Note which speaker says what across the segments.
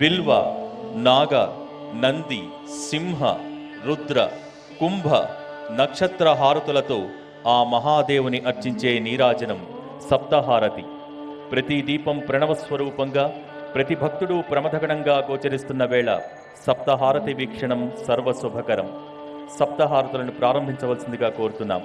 Speaker 1: బిల్వ నాగ నంది సింహ రుద్ర కుంభ నక్షత్ర హారతులతో ఆ మహాదేవుని అర్చించే నీరాజనం సప్తహారతి. ప్రతి దీపం ప్రణవ స్వరూపంగా ప్రతి భక్తుడు ప్రమథగణంగా గోచరిస్తున్న వేళ సప్తహారతి వీక్షణం సర్వశుభకరం. సప్తహారతులను ప్రారంభించవలసిందిగా కోరుతున్నాం.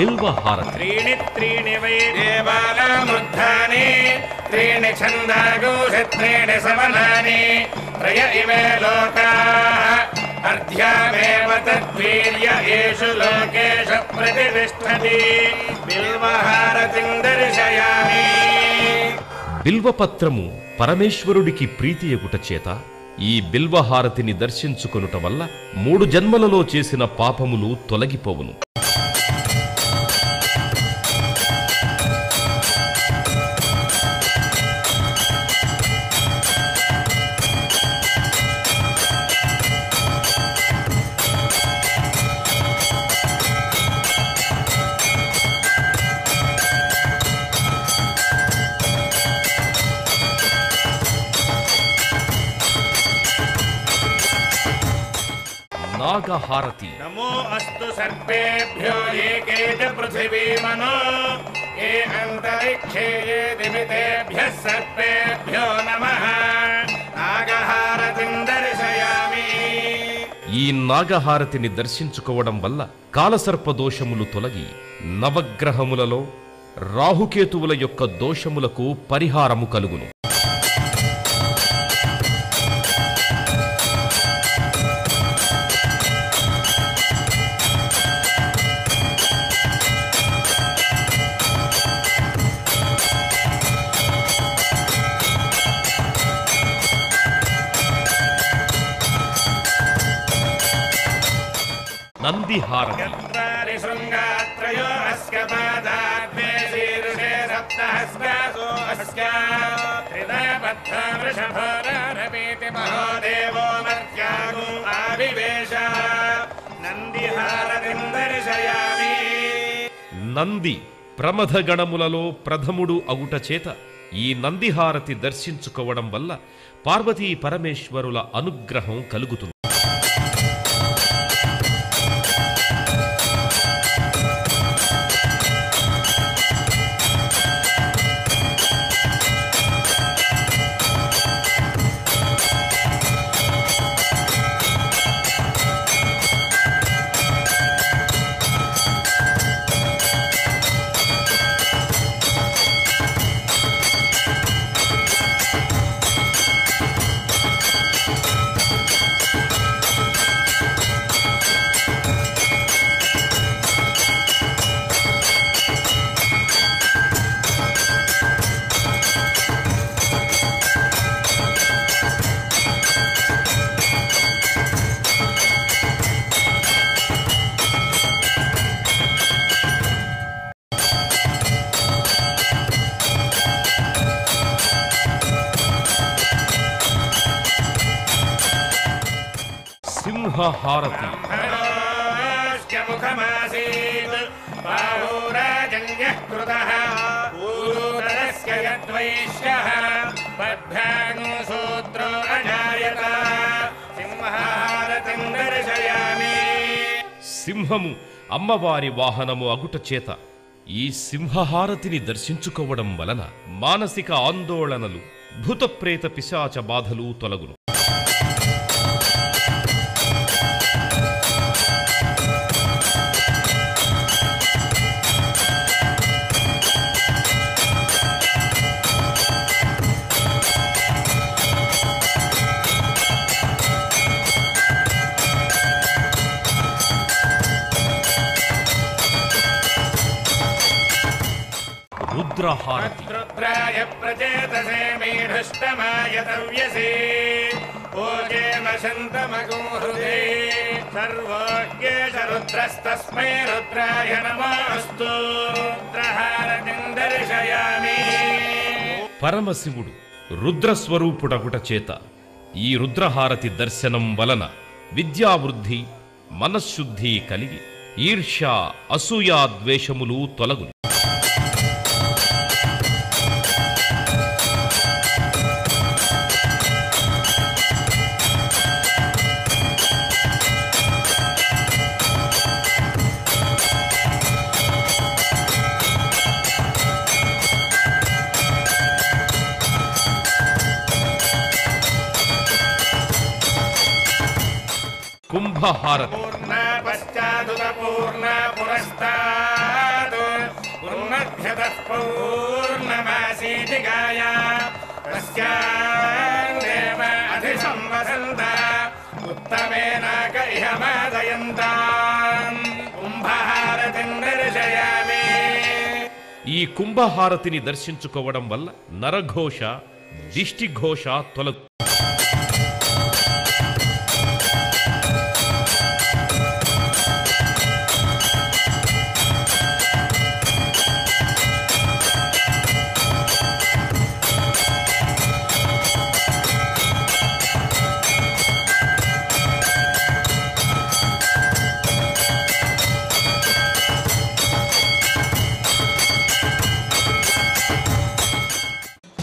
Speaker 2: బిల్వహారతి
Speaker 3: त्रीणि त्रीणि वै देवानामुद्धानि त्रीणि छन्दागोषि त्रीणि समनानि त्रय इमे लोकाः अर्ध्यामेव तद्वीर्य येषु लोकेषु प्रतिष्ठति बिल्वहारतिम् दर्शयामि
Speaker 2: బిల్వపత్రము పరమేశ్వరుడికి ప్రీతి ఎగుట చేత ఈ బిల్వహారతిని దర్శించుకొనుట వల్ల మూడు జన్మలలో చేసిన పాపములు తొలగిపోవును నాగహారతి
Speaker 3: నమో అస్తు సర్పేభ్యో ఏకే పృథివీ పృథివీమనో. ఏ అంతరిక్షే ఏ దివితేభ్య సర్పేభ్యో నమ. నాగహారతిం దర్శయామి.
Speaker 2: ఈ నాగహారతిని దర్శించుకోవడం వల్ల కాలసర్ప దోషములు తొలగి నవగ్రహములలో రాహుకేతువుల యొక్క దోషములకు పరిహారము కలుగును.
Speaker 3: నందిహార మహోదేవో మర్యాగో
Speaker 2: నంది ప్రథముడు అగుట చేత ఈ నందిహారతి దర్శించుకోవడం వల్ల పార్వతీ పరమేశ్వరుల అనుగ్రహం కలుగుతుంది
Speaker 3: హారతి.
Speaker 2: సింహము అమ్మవారి వాహనము అగుట చేత ఈ సింహహారతిని దర్శించుకోవడం వలన మానసిక ఆందోళనలు భూతప్రేత పిశాచ బాధలు తొలగును.
Speaker 3: ఉగ్రహారతి ప్రచేతసే మీఢుష్టమాయ రుద్రాయ నమస్తు. దర్శయామి
Speaker 2: పరమశివుడు రుద్రస్వరూపుడగుట చేత ఈ రుద్రహారతి దర్శనం వలన విద్యావృద్ధి మనశ్శుద్ధి కలిగి ఈర్ష్య అసూయాద్వేషములు తొలగులు కుంభహారతి
Speaker 3: పూర్ణ పశ్చాదుత పూర్ణ పురస్తాత్ పూర్ణభ్యతః పౌర్ణమాసీతి గాయ తస్యాదేవ అధిసంవసంత ఉత్తమేనాక ఇహ మాదయంతాం కుంభహారతిం దర్శయామి.
Speaker 2: ఈ కుంభహారతిని దర్శించుకోవడం వల్ల నరఘోష దిష్టిఘోష తొలగు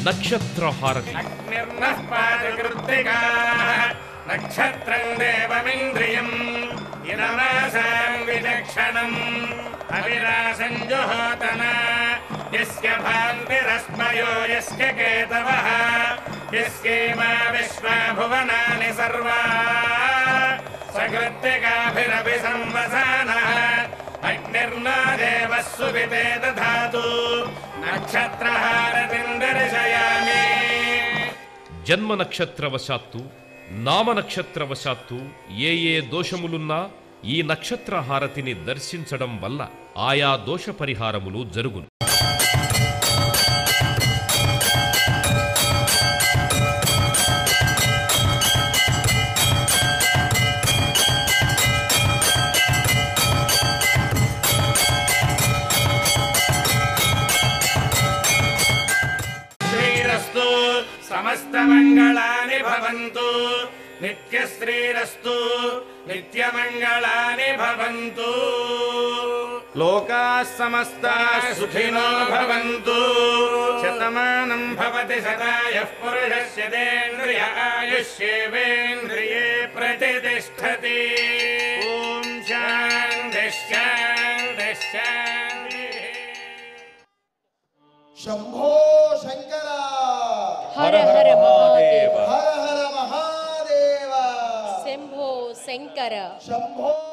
Speaker 2: नक्षत्र
Speaker 3: हारति नः पाकृत्तिका नक्षत्रम् देवमिन्द्रियम् इदमासाङ्गलक्षणम् अविनाशुहोतना यस्य भान्तिरस्मयो यस्य केतवः यस्यैमा विश्वा भुवनानि सर्वा। सकृत्तिकाभिरपि संवसानः సర్వా సకృత్తికాభిరపి సంవసానः అగ్నిర్నా దేవः సువితే దధాతు
Speaker 2: జన్మ నక్షత్రవశాత్తు నామ నక్షత్రవశాత్తు ఏ ఏ దోషములున్నా ఈ నక్షత్ర హారతిని దర్శించడం వల్ల ఆయా దోష పరిహారములు జరుగును.
Speaker 3: नित्यश्रीरस्तु नित्यमङ्गलानि भवन्तु। लोकाः समस्ता सुखिनो भवन्तु। शतमानम् भवति सदा यः पुरुषस्य देन्द्रिय आयुष्येवेन्द्रिये प्रतिष्ठति। ॐ शान्तिः शान्तिः शान्तिः
Speaker 4: शम्भो शङ्कर
Speaker 5: हर हर మహాదేవ
Speaker 4: హర